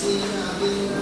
See I've been